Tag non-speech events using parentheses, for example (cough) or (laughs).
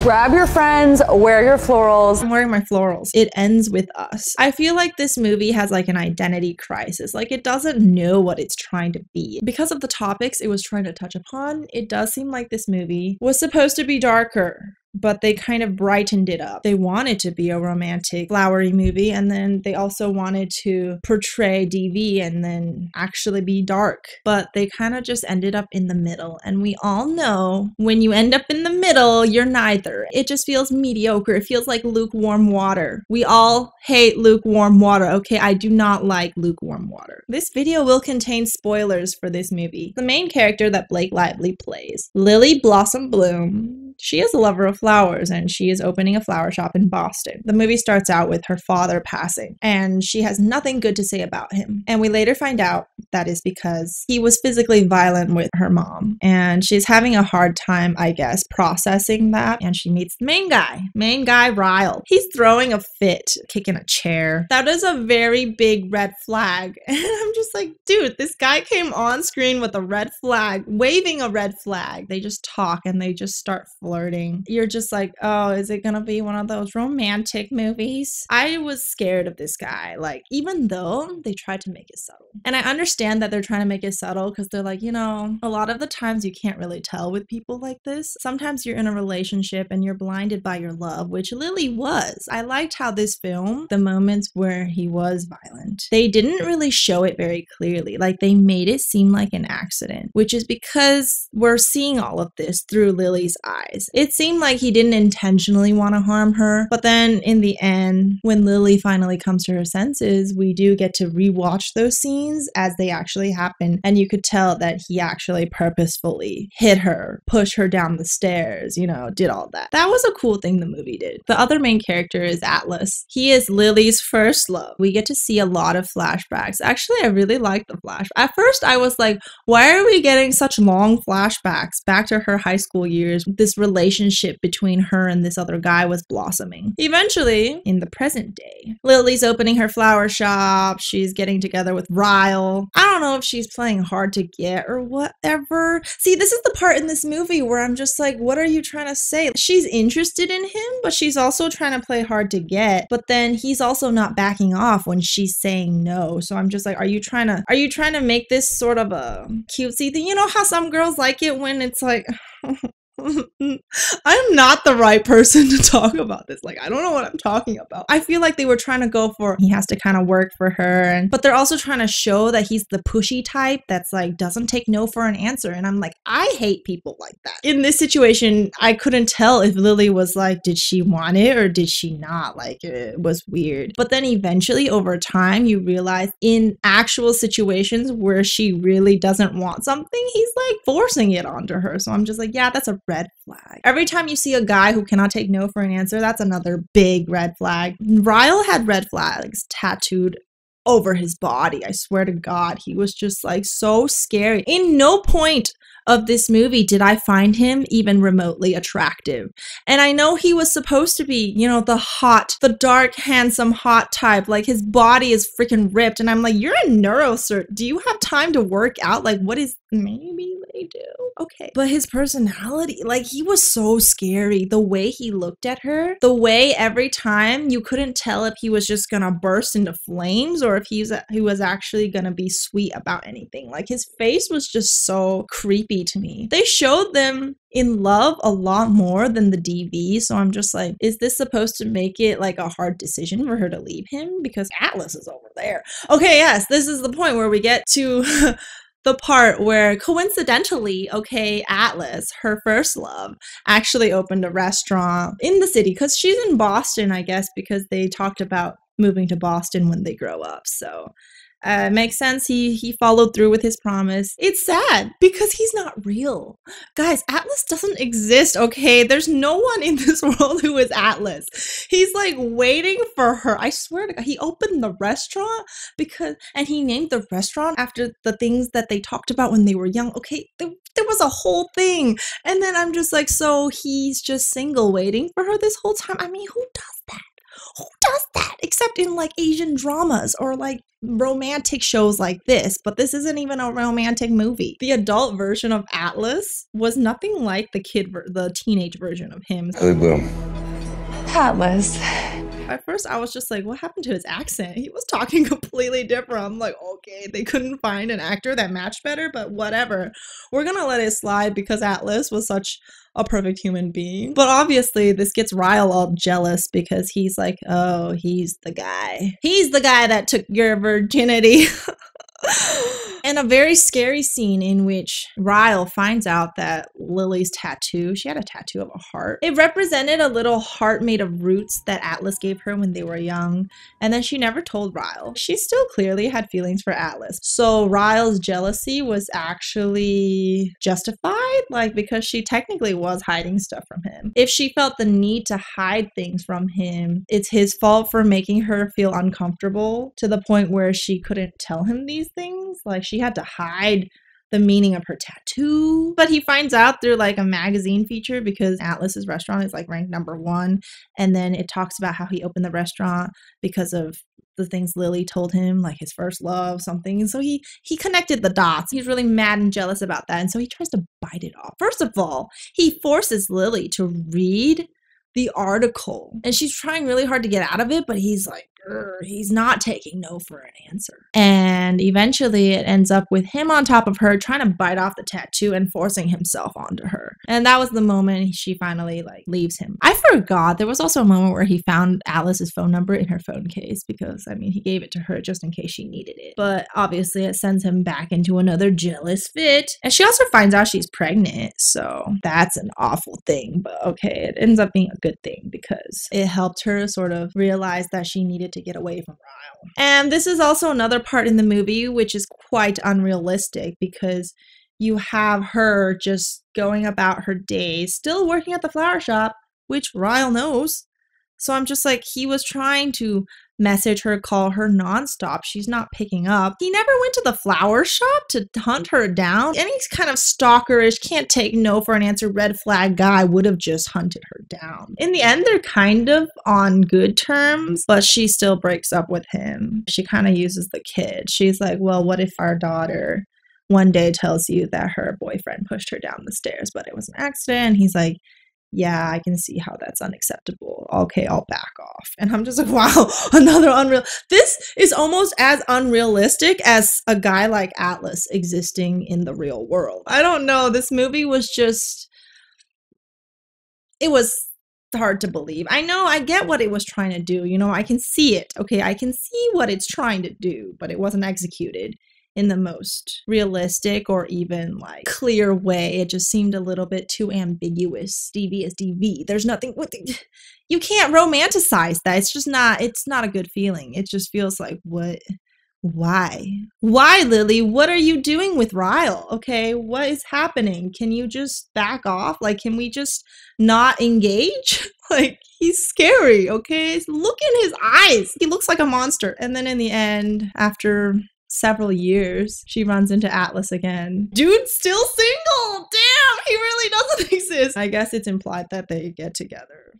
Grab your friends, wear your florals. I'm wearing my florals. It ends with us. I feel like this movie has like an identity crisis. Like it doesn't know what it's trying to be. Because of the topics it was trying to touch upon, it does seem like this movie was supposed to be darker but they kind of brightened it up. They wanted to be a romantic, flowery movie, and then they also wanted to portray DV and then actually be dark. But they kind of just ended up in the middle. And we all know when you end up in the middle, you're neither. It just feels mediocre. It feels like lukewarm water. We all hate lukewarm water, okay? I do not like lukewarm water. This video will contain spoilers for this movie. The main character that Blake Lively plays, Lily Blossom Bloom, she is a lover of flowers and she is opening a flower shop in Boston. The movie starts out with her father passing and she has nothing good to say about him. And we later find out that is because he was physically violent with her mom and she's having a hard time, I guess, processing that. And she meets the main guy, main guy Ryle. He's throwing a fit, kicking a chair. That is a very big red flag. (laughs) And I'm just like, dude, this guy came on screen with a red flag, waving a red flag. They just talk and they just start flirting. You're just like, oh, is it gonna be one of those romantic movies? I was scared of this guy. Like, even though they tried to make it subtle. And I understand that they're trying to make it subtle because they're like, you know, a lot of the times you can't really tell with people like this. Sometimes you're in a relationship and you're blinded by your love, which Lily was. I liked how this film, the moments where he was violent, they didn't really show it very clearly. Like, they made it seem like an accident, which is because we're seeing all of this through Lily's eyes eyes. It seemed like he didn't intentionally want to harm her, but then in the end, when Lily finally comes to her senses, we do get to rewatch those scenes as they actually happen, and you could tell that he actually purposefully hit her, pushed her down the stairs, you know, did all that. That was a cool thing the movie did. The other main character is Atlas. He is Lily's first love. We get to see a lot of flashbacks. Actually, I really like the flash. At first, I was like, why are we getting such long flashbacks back to her high school years? This relationship between her and this other guy was blossoming. Eventually, in the present day, Lily's opening her flower shop. She's getting together with Ryle. I don't know if she's playing hard to get or whatever. See, this is the part in this movie where I'm just like, what are you trying to say? She's interested in him, but she's also trying to play hard to get. But then he's also not backing off when she's saying no. So I'm just like, are you trying to are you trying to make this sort of a cutesy thing? You know how some girls like it when it's like (laughs) (laughs) I'm not the right person to talk about this. Like, I don't know what I'm talking about. I feel like they were trying to go for he has to kind of work for her, and but they're also trying to show that he's the pushy type that's like doesn't take no for an answer. And I'm like, I hate people like that. In this situation, I couldn't tell if Lily was like, did she want it or did she not? Like, it was weird. But then eventually, over time, you realize in actual situations where she really doesn't want something, he's like forcing it onto her. So I'm just like, yeah, that's a red flag. Every time you see a guy who cannot take no for an answer, that's another big red flag. Ryle had red flags tattooed over his body. I swear to God, he was just like so scary. In no point of this movie did I find him even remotely attractive. And I know he was supposed to be, you know, the hot, the dark, handsome, hot type. Like his body is freaking ripped. And I'm like, you're a neurocert. Do you have time to work out? Like, what is maybe they do? Okay. But his personality, like, he was so scary. The way he looked at her, the way every time you couldn't tell if he was just gonna burst into flames or if he's he was actually gonna be sweet about anything. Like his face was just so creepy to me. They showed them in love a lot more than the DV. So I'm just like, is this supposed to make it like a hard decision for her to leave him? Because Atlas is over there. Okay, yes, this is the point where we get to. (laughs) the part where coincidentally, okay, Atlas, her first love, actually opened a restaurant in the city because she's in Boston, I guess, because they talked about moving to Boston when they grow up. So uh, makes sense. He he followed through with his promise. It's sad because he's not real, guys. Atlas doesn't exist. Okay, there's no one in this (laughs) world who is Atlas. He's like waiting for her. I swear to God, he opened the restaurant because, and he named the restaurant after the things that they talked about when they were young. Okay, there, there was a whole thing, and then I'm just like, so he's just single, waiting for her this whole time. I mean, who does that? Who does that except in like Asian dramas or like romantic shows like this, but this isn't even a romantic movie. The adult version of Atlas was nothing like the kid, ver- the teenage version of him. Hey, boom. Atlas. At first, I was just like, what happened to his accent? He was talking (laughs) completely different. I'm like, okay, they couldn't find an actor that matched better, but whatever. We're gonna let it slide because Atlas was such a perfect human being. But obviously, this gets Ryle all jealous because he's like, oh, he's the guy. He's the guy that took your virginity. (laughs) and a very scary scene in which Ryle finds out that Lily's tattoo, she had a tattoo of a heart. It represented a little heart made of roots that Atlas gave her when they were young. And then she never told Ryle. She still clearly had feelings for Atlas. So Ryle's jealousy was actually justified, like because she technically was hiding stuff from him. If she felt the need to hide things from him, it's his fault for making her feel uncomfortable to the point where she couldn't tell him these things. Like she had to hide the meaning of her tattoo. But he finds out through like a magazine feature because Atlas's restaurant is like ranked number one. And then it talks about how he opened the restaurant because of the things Lily told him, like his first love, something. And so he he connected the dots. He's really mad and jealous about that. And so he tries to bite it off. First of all, he forces Lily to read the article. And she's trying really hard to get out of it, but he's like, he's not taking no for an answer. And eventually it ends up with him on top of her trying to bite off the tattoo and forcing himself onto her. And that was the moment she finally like leaves him. I forgot there was also a moment where he found Atlas's phone number in her phone case because I mean he gave it to her just in case she needed it. But obviously it sends him back into another jealous fit. And she also finds out she's pregnant. So that's an awful thing, but okay, it ends up being a good thing because it helped her sort of realize that she needed to get away from Ryle. And this is also another part in the movie which is quite unrealistic because you have her just going about her days, still working at the flower shop, which Ryle knows. So I'm just like, he was trying to message her, call her nonstop. She's not picking up. He never went to the flower shop to hunt her down. Any kind of stalkerish, can't take no for an answer, red flag guy would have just hunted her down. In the end, they're kind of on good terms, but she still breaks up with him. She kind of uses the kid. She's like, well, what if our daughter one day tells you that her boyfriend pushed her down the stairs, but it was an accident? He's like, yeah, I can see how that's unacceptable. Okay, I'll back off. And I'm just like, (laughs) wow, another unreal. This is almost as unrealistic as a guy like Atlas existing in the real world. I don't know. This movie was just, it was hard to believe. I know, I get what it was trying to do. You know, I can see it. Okay, I can see what it's trying to do, but it wasn't executed in the most realistic or even like clear way. It just seemed a little bit too ambiguous. DV is DV. There's nothing (sighs) you can't romanticize that. It's just not it's not a good feeling. It just feels like what why? Why, Lily? What are you doing with Ryle? Okay, what is happening? Can you just back off? Like, can we just not engage? (laughs) like, he's scary, okay? Look in his eyes. He looks like a monster. And then in the end, after several years, she runs into Atlas again. Dude's still single! Damn, he really doesn't (laughs) exist. I guess it's implied that they get together.